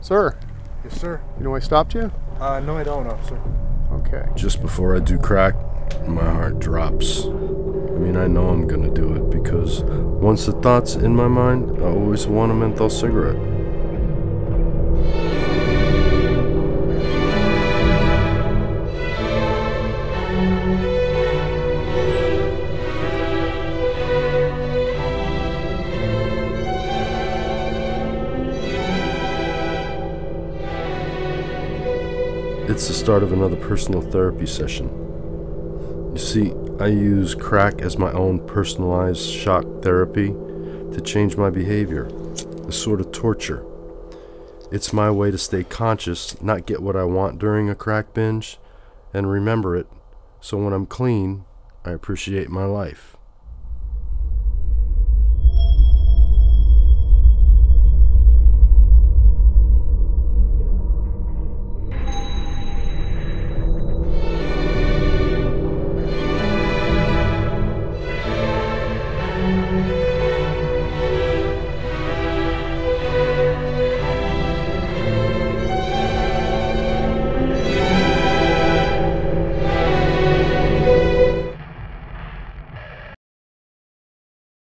Sir, Yes, sir. you know I stopped you? Uh, no, I don't, officer. Okay. Just before I do crack, my heart drops. I mean, I know I'm gonna do it because once the thought's in my mind, I always want a menthol cigarette. It's the start of another personal therapy session. You see, I use crack as my own personalized shock therapy to change my behavior, a sort of torture. It's my way to stay conscious, not get what I want during a crack binge, and remember it so when I'm clean, I appreciate my life.